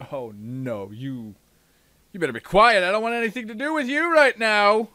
Oh no, you you better be quiet. I don't want anything to do with you right now.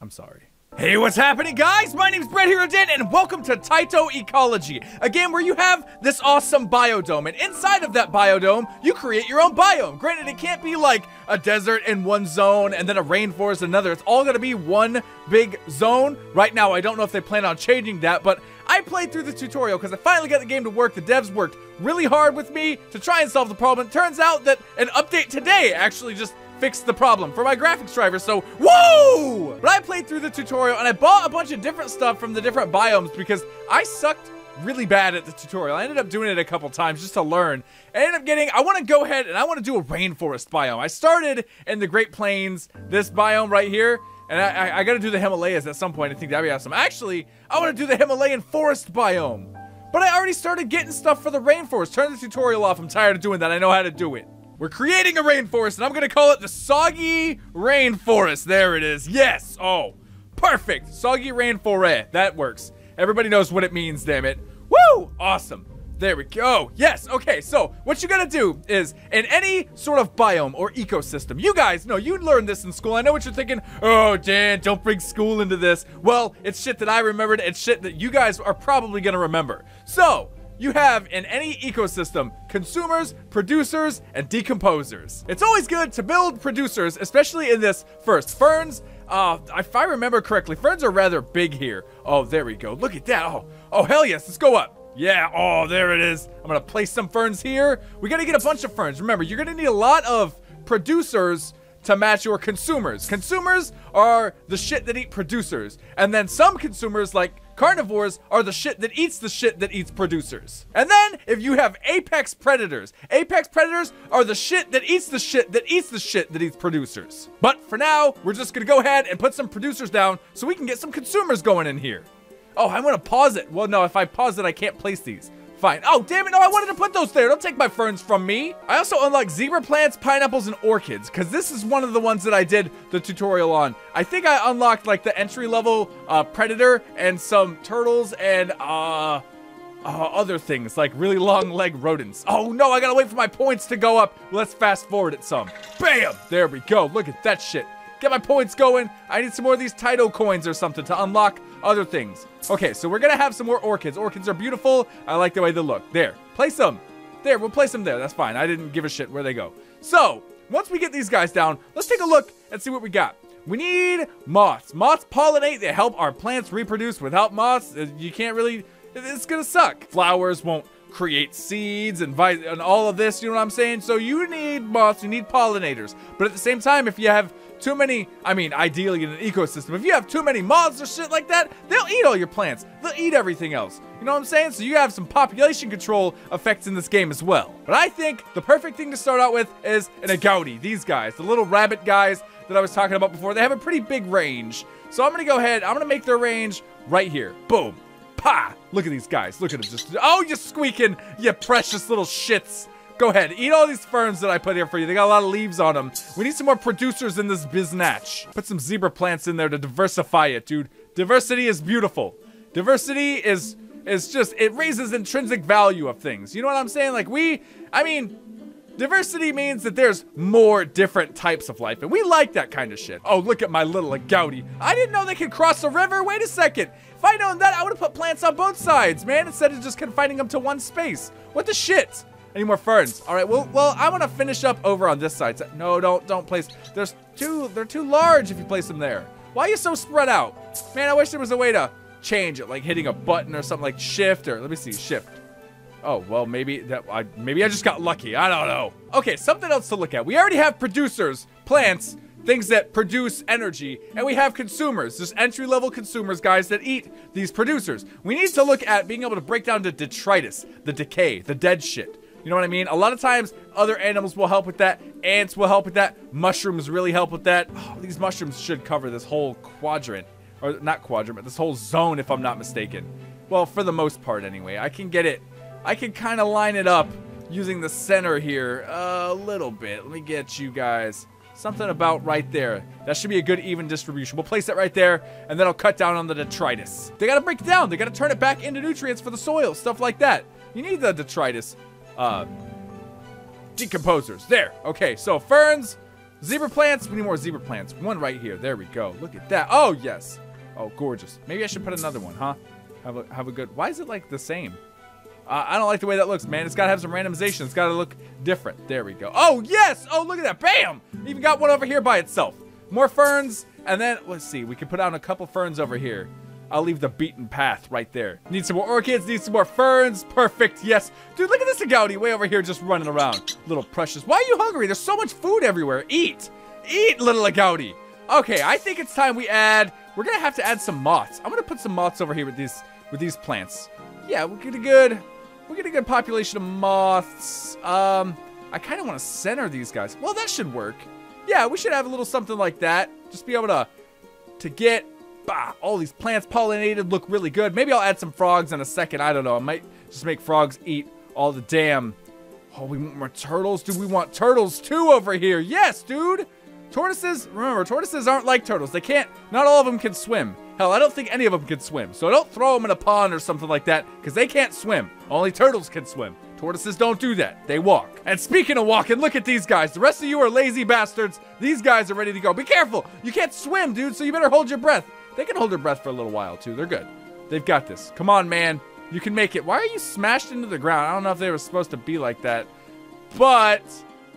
I'm sorry. Hey, what's happening, guys? My name's BreadHeroDan, and welcome to Tyto Ecology, a game where you have this awesome biodome, and inside of that biodome, you create your own biome. Granted, it can't be like a desert in one zone and then a rainforest in another. It's all gonna be one big zone. Right now, I don't know if they plan on changing that, but I played through the tutorial because I finally got the game to work. The devs worked really hard with me to try and solve the problem. It turns out that an update today actually just fixed the problem for my graphics driver, so woo! But I played through the tutorial and I bought a bunch of different stuff from the different biomes because I sucked really bad at the tutorial. I ended up doing it a couple times just to learn. I ended up getting, I want to go ahead and I want to do a rainforest biome. I started in the Great Plains, this biome right here, and I, I, I got to do the Himalayas at some point. I think that'd be awesome. Actually, I want to do the Himalayan forest biome. But I already started getting stuff for the rainforest. Turn the tutorial off. I'm tired of doing that. I know how to do it. We're creating a rainforest, and I'm gonna call it the Soggy Rainforest. There it is. Yes. Oh, perfect. Soggy Rainforest. That works. Everybody knows what it means, damn it. Woo! Awesome. There we go. Yes. Okay. So what you gotta do is in any sort of biome or ecosystem, you guys know you learned this in school. I know what you're thinking. Oh, Dan, don't bring school into this. Well, it's shit that I remembered. It's shit that you guys are probably gonna remember. So you have in any ecosystem consumers, producers, and decomposers. It's always good to build producers, especially in this first. Ferns, uh, if I remember correctly, ferns are rather big here. Oh, there we go. Look at that. Oh, oh hell yes. Let's go up. Yeah, oh, there it is. I'm gonna place some ferns here. We gotta get a bunch of ferns. Remember, you're gonna need a lot of producers to match your consumers. Consumers are the shit that eat producers. And then some consumers, like Carnivores are the shit that eats the shit that eats producers. And then if you have apex predators, apex predators are the shit that eats the shit that eats the shit that eats producers. But for now, we're just gonna go ahead and put some producers down so we can get some consumers going in here. Oh, I wanna pause it. Well, no, if I pause it, I can't place these. Fine. Oh, damn it. No, I wanted to put those there. Don't take my ferns from me. I also unlocked zebra plants, pineapples, and orchids, because this is one of the ones that I did the tutorial on. I think I unlocked, like, the entry-level uh, predator and some turtles and, uh... Uh, other things, like really long leg rodents. Oh no, I gotta wait for my points to go up. Let's fast forward it some. Bam! There we go. Look at that shit. Get my points going. I need some more of these Tyto coins or something to unlock other things. Okay, so we're gonna have some more orchids. Orchids are beautiful. I like the way they look. There, place them. There, we'll place them there. That's fine. I didn't give a shit where they go. So, once we get these guys down, let's take a look and see what we got. We need moths. Moths pollinate. They help our plants reproduce. Without moths, uh, you can't really, it's gonna suck. Flowers won't create seeds and, and all of this, you know what I'm saying? So you need moths, you need pollinators. But at the same time, if you have too many, I mean, ideally in an ecosystem, if you have too many moths or shit like that, they'll eat all your plants. They'll eat everything else. You know what I'm saying? So you have some population control effects in this game as well. But I think the perfect thing to start out with is an agouti. These guys, the little rabbit guys that I was talking about before, they have a pretty big range. So I'm gonna go ahead, I'm gonna make their range right here. Boom. Pa! Look at these guys. Look at them just, oh, you're squeaking, you precious little shits. Go ahead, eat all these ferns that I put here for you. They got a lot of leaves on them. We need some more producers in this biznatch. Put some zebra plants in there to diversify it, dude. Diversity is beautiful. Diversity is is just it raises intrinsic value of things. You know what I'm saying? Like we, I mean, Diversity means that there's more different types of life, and we like that kind of shit. Oh, look at my little agouti. I didn't know they could cross a river. Wait a second. If I'd known that, I would have put plants on both sides, man, instead of just confining them to one space. What the shit? Any more ferns? All right, well, well, I'm gonna finish up over on this side. No, don't, don't place. There's two, they're too large if you place them there. Why are you so spread out? Man, I wish there was a way to change it, like hitting a button or something like shift or, let me see, shift. Oh, well, maybe that I maybe I just got lucky. I don't know. Okay, something else to look at. We already have producers, plants, things that produce energy, and we have consumers, just entry-level consumers, guys, that eat these producers. We need to look at being able to break down the detritus, the decay, the dead shit. You know what I mean? A lot of times, other animals will help with that. Ants will help with that. Mushrooms really help with that. Oh, these mushrooms should cover this whole quadrant. Or not quadrant, but this whole zone, if I'm not mistaken. Well, for the most part, anyway. I can get it. I can kind of line it up using the center here a little bit. Let me get you guys Something about right there. That should be a good even distribution. We'll place it right there, and then I'll cut down on the detritus. They gotta break it down. They gotta turn it back into nutrients for the soil, stuff like that. You need the detritus. Uh, decomposers. There. Okay, so ferns, zebra plants. We need more zebra plants. One right here. There we go. Look at that. Oh, yes. Oh, gorgeous. Maybe I should put another one, huh? Have a, have a good... Why is it, like, the same? Uh, I don't like the way that looks, man. It's got to have some randomization. It's got to look different. There we go. Oh, yes! Oh, look at that. Bam! Even got one over here by itself. More ferns. And then, let's see. We can put down a couple ferns over here. I'll leave the beaten path right there. Need some more orchids, need some more ferns. Perfect, yes. Dude, look at this agouti way over here just running around. Little precious. Why are you hungry? There's so much food everywhere. Eat. Eat, little agouti. Okay, I think it's time we add... We're to have to add some moths. I'm to put some moths over here with these with these plants. Yeah, we'll get a good We'll get a good population of moths. Um, I kind of want to center these guys. Well, that should work. Yeah, we should have a little something like that. Just be able to, to get bah, all these plants pollinated, look really good. Maybe I'll add some frogs in a second. I don't know. I might just make frogs eat all the damn... Oh, we want more turtles? Do we want turtles too over here? Yes, dude! Tortoises, remember, tortoises aren't like turtles. They can't, not all of them can swim. Hell, I don't think any of them can swim. So don't throw them in a pond or something like that, because they can't swim. Only turtles can swim. Tortoises don't do that. They walk. And speaking of walking, look at these guys. The rest of you are lazy bastards. These guys are ready to go. Be careful. You can't swim, dude, so you better hold your breath. They can hold their breath for a little while, too. They're good. They've got this. Come on, man. You can make it. Why are you smashed into the ground? I don't know if they were supposed to be like that. But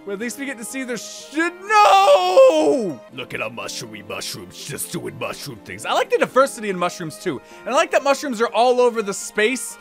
well, at least we get to see their shit. No! Look at how mushroomy mushrooms just doing mushroom things. I like the diversity in mushrooms too. And I like that mushrooms are all over the space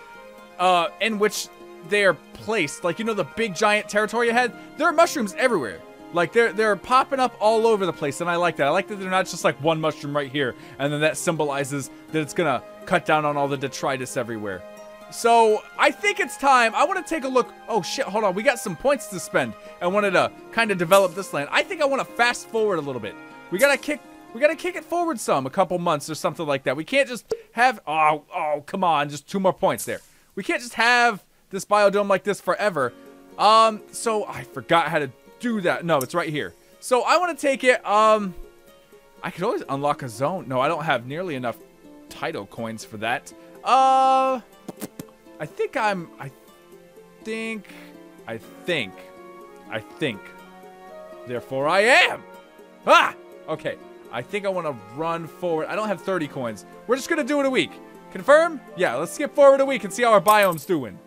uh, in which they're placed. Like, you know, the big giant territory ahead? There are mushrooms everywhere. Like, they're, they're popping up all over the place, and I like that. I like that they're not just like one mushroom right here, and then that symbolizes that it's gonna cut down on all the detritus everywhere. So, I think it's time. I want to take a look. Oh, shit. Hold on. We got some points to spend. I wanted to kind of develop this land. I think I want to fast forward a little bit. We got to kick... We gotta kick it forward some, a couple months or something like that. We can't just have, oh, oh, come on, just two more points there. We can't just have this biodome like this forever. Um, so I forgot how to do that. No, it's right here. So I want to take it, um, I could always unlock a zone. No, I don't have nearly enough Tyto coins for that. Uh, I think I'm, I think, I think, I think. Therefore I am. Ah! Okay. I think I want to run forward. I don't have 30 coins. We're just going to do it a week. Confirm? Yeah, let's skip forward a week and see how our biome's doing.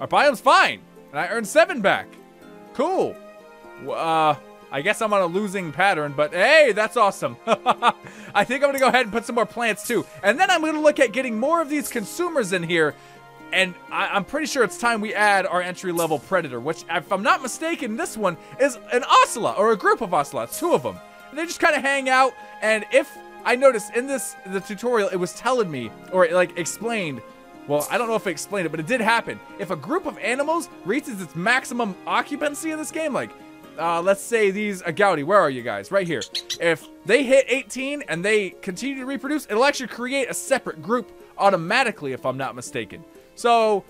Our biome's fine. And I earned 7 back. Cool. Uh, I guess I'm on a losing pattern, but hey, that's awesome. I think I'm to go ahead and put some more plants too. And then I'm to look at getting more of these consumers in here and I, am pretty sure it's time we add our entry-level predator, which, if I'm not mistaken, this one is an ocelot, or a group of ocelots, two of them. And they just kind of hang out, and if I noticed in this, the tutorial, it was telling me, or it, like, explained, well, I don't know if it explained it, but it did happen. If a group of animals reaches its maximum occupancy in this game, like, uh, let's say these agouti, where are you guys? Right here. If they hit 18 and they continue to reproduce, it'll actually create a separate group automatically, if I'm not mistaken. So,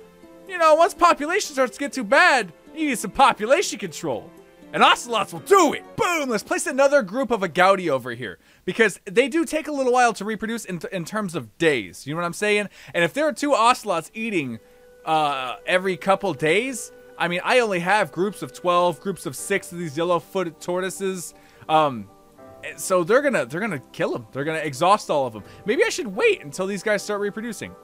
you know, once population starts to get too bad, you need some population control. And ocelots will do it. Boom! Let's place another group of a agouti over here. Because they do take a little while to reproduce in, in terms of days. You know what I'm saying? And if there are two ocelots eating uh, every couple days, I mean, I only have groups of 12, groups of 6 of these yellow-footed tortoises. Um, so they're gonna they're gonna kill them. They're gonna exhaust all of them. Maybe I should wait until these guys start reproducing.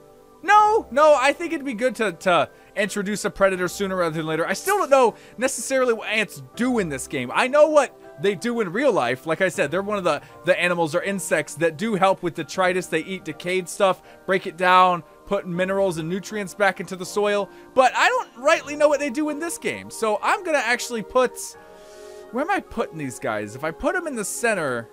No, no, I think it'd be good to, to introduce a predator sooner rather than later. I still don't know necessarily what ants do in this game. I know what they do in real life. Like I said, they're one of the, the animals or insects that do help with detritus. They eat decayed stuff, break it down, put minerals and nutrients back into the soil. But I don't rightly know what they do in this game. So I'm going to actually put... Where am I putting these guys? If I put them in the center...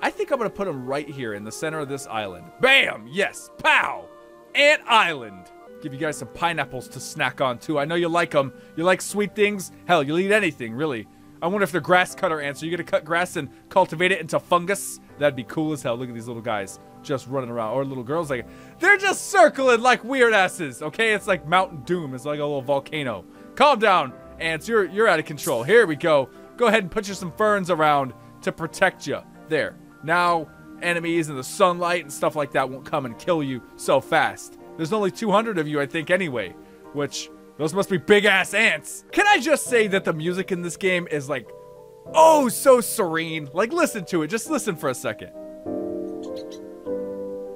I think I'm going to put them right here in the center of this island. Bam! Yes! Pow! Ant Island. Give you guys some pineapples to snack on too. I know you like them. You like sweet things. Hell, you'll eat anything, really. I wonder if they're grass cutter ants. Are you gonna cut grass and cultivate it into fungus? That'd be cool as hell. Look at these little guys just running around. Or little girls like they're just circling like weird asses. Okay, it's like Mountain Doom. It's like a little volcano. Calm down, ants. You're you're out of control. Here we go. Go ahead and put you some ferns around. to protect you. There. Now, enemies and the sunlight and stuff like that won't come and kill you so fast. There's only 200 of you, I think, anyway, which those must be big ass ants. Can I just say that the music in this game is like, oh, so serene. Like, listen to it. Just listen for a second.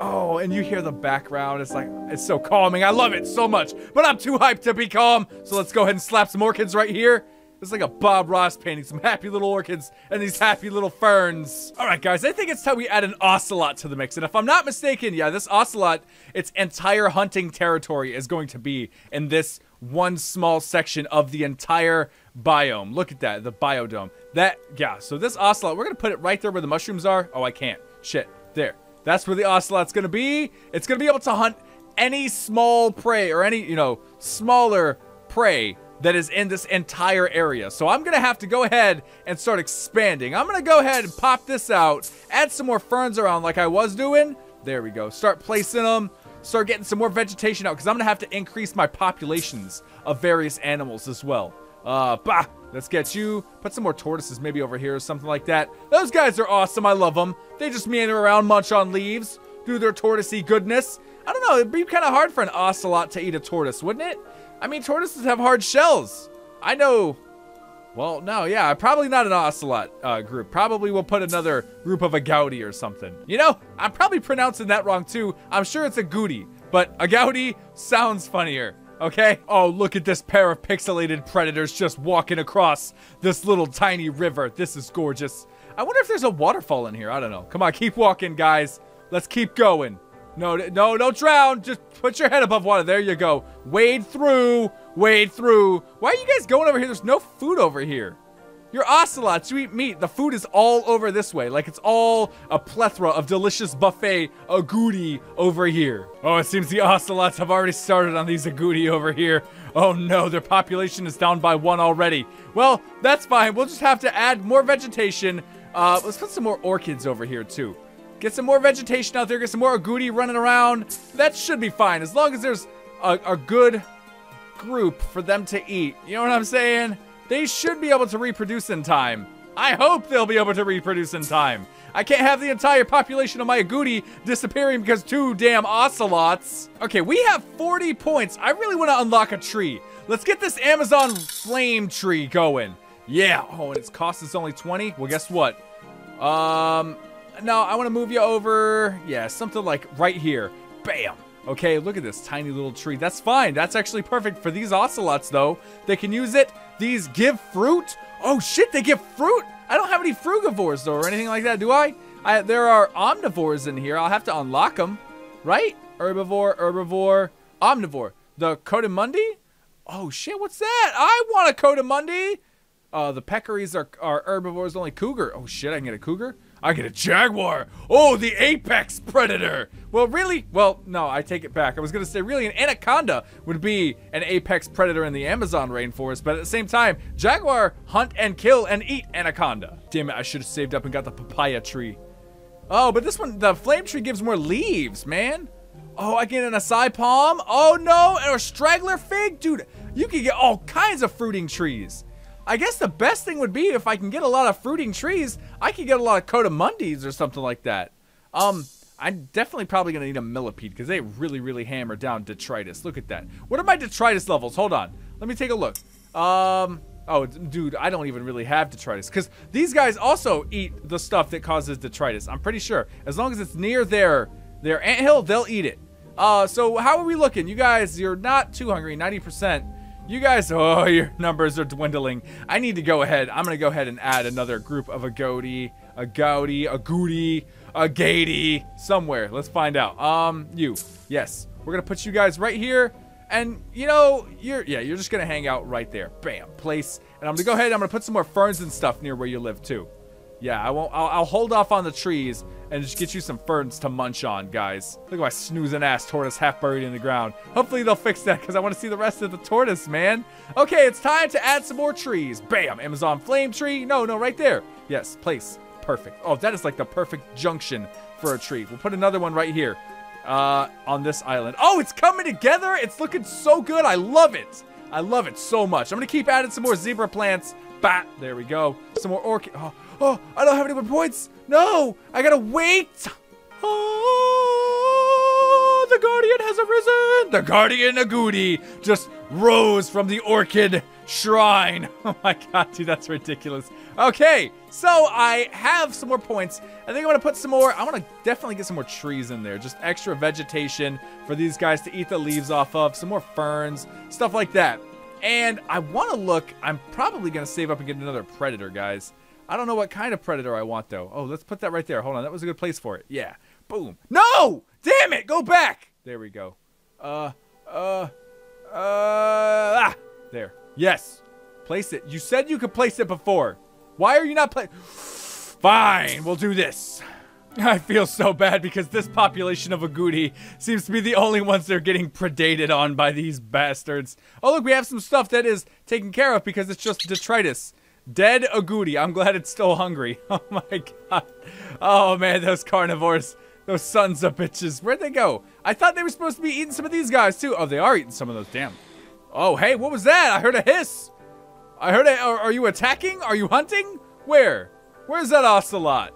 Oh, and you hear the background. It's like, it's so calming. I love it so much. But I'm too hyped to be calm. So let's go ahead and slap some orchids right here. It's like a Bob Ross painting, some happy little orchids and these happy little ferns. All right, guys, I think it's time we add an ocelot to the mix. And if I'm not mistaken, yeah, this ocelot, its entire hunting territory is going to be in this one small section of the entire biome. Look at that, the biodome. That, yeah, so this ocelot, we're going to put it right there where the mushrooms are. Oh, I can't. Shit. There. That's where the ocelot's going to be. It's going to be able to hunt any small prey or any, you know, smaller prey that is in this entire area. So I'm going to have to go ahead and start expanding. I'm going to go ahead and pop this out, add some more ferns around like I was doing. There we go. Start placing them. Start getting some more vegetation out because I'm going to have to increase my populations of various animals as well. Uh, bah! Let's get you. Put some more tortoises maybe over here or something like that. Those guys are awesome. I love them. They just meander around, munch on leaves, do their tortoisey goodness. I don't know. It'd be kind of hard for an ocelot to eat a tortoise, wouldn't it? I mean, tortoises have hard shells. I know. Well, no, yeah, probably not an ocelot uh, group. Probably we'll put another group of agouti or something. You know, I'm probably pronouncing that wrong too. I'm sure it's a goody, but agouti sounds funnier. Okay? Oh, look at this pair of pixelated predators just walking across this little tiny river. This is gorgeous. I wonder if there's a waterfall in here. I don't know. Come on, keep walking, guys. Let's keep going. No, no, don't drown. Just put your head above water. There you go. Wade through. Wade through. Why are you guys going over here? There's no food over here. You're ocelots. You eat meat. The food is all over this way. Like it's all a plethora of delicious buffet agouti over here. Oh, it seems the ocelots have already started on these agouti over here. Oh no, their population is down by one already. Well, that's fine. We'll just have to add more vegetation. Uh, let's put some more orchids over here too. Get some more vegetation out there, get some more agouti running around. That should be fine, as long as there's a, a good group for them to eat. You know what I'm saying? They should be able to reproduce in time. I hope they'll be able to reproduce in time. I can't have the entire population of my agouti disappearing because two damn ocelots. Okay, we have 40 points. I really want to unlock a tree. Let's get this Amazon flame tree going. Yeah. Oh, and its cost is only 20. Well, guess what? Um, no, I want to move you over. Yeah, something like right here. Bam. Okay, look at this tiny little tree. That's fine. That's actually perfect for these ocelots, though. They can use it. These give fruit. Oh, shit, they give fruit. I don't have any frugivores, though, or anything like that, do I? I there are omnivores in here. I'll have to unlock them, right? Herbivore, herbivore, omnivore. The coatimundi? Oh, shit, what's that? I want a coatimundi. Uh, the peccaries are, are herbivores, only cougar. Oh, shit, I can get a cougar? I get a jaguar. Oh, the apex predator. Well, really? Well, no, I take it back. I was going to say, really, an anaconda would be an apex predator in the Amazon rainforest, but at the same time, jaguar hunt and kill and eat anaconda. Damn it, I should have saved up and got the papaya tree. Oh, but this one, the flame tree gives more leaves, man. Oh, I get an acai palm. Oh, no, a strangler fig. Dude, you can get all kinds of fruiting trees. I guess the best thing would be if I can get a lot of fruiting trees, I could get a lot of coatimundis or something like that. Um, I'm definitely probably going to need a millipede because they really, really hammer down detritus. Look at that. What are my detritus levels? Hold on. Let me take a look. Um, oh, dude, I don't even really have detritus because these guys also eat the stuff that causes detritus. I'm pretty sure. As long as it's near their, their anthill, they'll eat it. Uh, so how are we looking? You guys, you're not too hungry, 90%. You guys, oh, your numbers are dwindling. I need to go ahead. I'm going to go ahead and add another group of a goatee, a gouty, a goody, a gatey, somewhere. Let's find out. Um, you. Yes. We're going to put you guys right here. And, you know, you're, yeah, you're just going to hang out right there. Bam. Place. And I'm going to go ahead and I'm going to put some more ferns and stuff near where you live, too. Yeah, I won't, I'll, I'll hold off on the trees and just get you some ferns to munch on, guys. Look at my snoozing ass tortoise half buried in the ground. Hopefully they'll fix that because I want to see the rest of the tortoise, man. Okay, it's time to add some more trees. Bam, Amazon flame tree. No, no, right there. Yes, place. Perfect. Oh, that is like the perfect junction for a tree. We'll put another one right here uh, on this island. Oh, it's coming together. It's looking so good. I love it. I love it so much. I'm going to keep adding some more zebra plants. Bat. There we go. Some more orchid. Oh, Oh, I don't have any more points. No, I gotta wait. Oh, the Guardian has arisen. The Guardian Agouti just rose from the Orchid Shrine. Oh my god, dude, that's ridiculous. Okay, so I have some more points. I think I'm gonna put some more. I want to definitely get some more trees in there, just extra vegetation for these guys to eat the leaves off of. Some more ferns, stuff like that. And I want to look. I'm probably gonna save up and get another predator, guys. I don't know what kind of predator I want though. Oh, let's put that right there. Hold on, that was a good place for it. Yeah. Boom. No! Damn it! Go back. There we go. Uh, uh, uh. Ah, there. Yes. Place it. You said you could place it before. Why are you not playing? Fine, we'll do this. I feel so bad because this population of Agouti seems to be the only ones that are getting predated on by these bastards. Oh, look, we have some stuff that is taken care of because it's just detritus. Dead Agouti. I'm glad it's still hungry. Oh my god. Oh man, those carnivores. Those sons of bitches. Where'd they go? I thought they were supposed to be eating some of these guys too. Oh, they are eating some of those. Damn. Oh, hey, what was that? I heard a hiss. I heard it. Are, are you attacking? Are you hunting? Where? Where's that ocelot?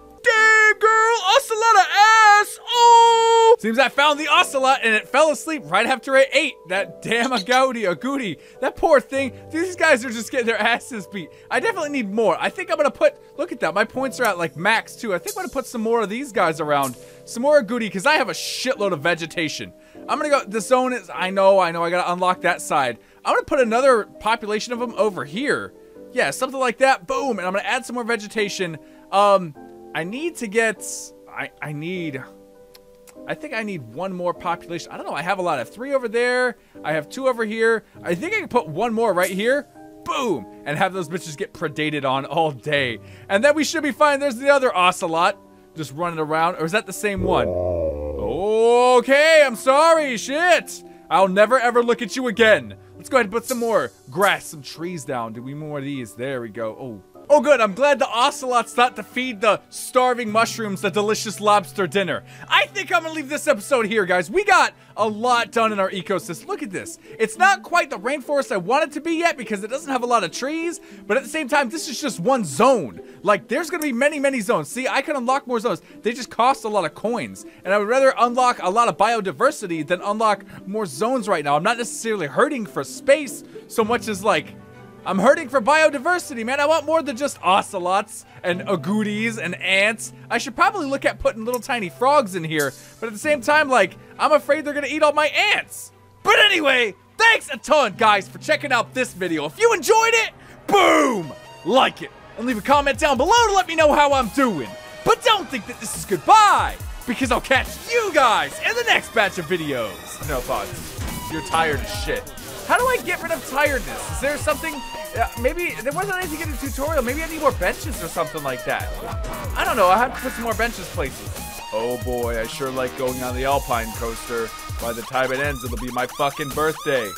Girl, ocelot ass. Oh! Seems I found the ocelot and it fell asleep right after it ate. That damn agouti, agouti. That poor thing. These guys are just getting their asses beat. I definitely need more. I think I'm gonna put, look at that. My points are at like max too. I think I'm gonna put some more of these guys around. Some more agouti because I have a shitload of vegetation. I'm gonna go, the zone is, I know, I know, I gotta unlock that side. I'm gonna put another population of them over here. Yeah, something like that. Boom. And I'm gonna add some more vegetation. Um, I need to get, I, I need, I think I need one more population. I don't know. I have a lot. of three over there. I have two over here. I think I can put one more right here. Boom. And have those bitches get predated on all day. And then we should be fine. There's the other ocelot just running around. Or is that the same one? Okay, I'm sorry. Shit. I'll never ever look at you again. Let's go ahead and put some more grass, some trees down. Do we more of these? There we go. Oh, Oh good, I'm glad the ocelot's not to feed the starving mushrooms the delicious lobster dinner. I think I'm gonna leave this episode here, guys. We got a lot done in our ecosystem. Look at this. It's not quite the rainforest I want it to be yet because it doesn't have a lot of trees, but at the same time, this is just one zone. Like, there's gonna be many, many zones. See, I can unlock more zones. They just cost a lot of coins, and I would rather unlock a lot of biodiversity than unlock more zones right now. I'm not necessarily hurting for space so much as, like, I'm hurting for biodiversity, man. I want more than just ocelots and agoutis and ants. I should probably look at putting little tiny frogs in here, but at the same time, like, I'm afraid they're gonna eat all my ants. But anyway, thanks a ton, guys, for checking out this video. If you enjoyed it, boom, like it, and leave a comment down below to let me know how I'm doing. But don't think that this is goodbye, because I'll catch you guys in the next batch of videos. No thoughts. You're tired as shit. How do I get rid of tiredness? Is there something, uh, maybe, there wasn't anything in the tutorial. Maybe I need more benches or something like that. I don't know, I have to put some more benches places. Oh boy, I sure like going on the Alpine coaster. By the time it ends, it'll be my fucking birthday.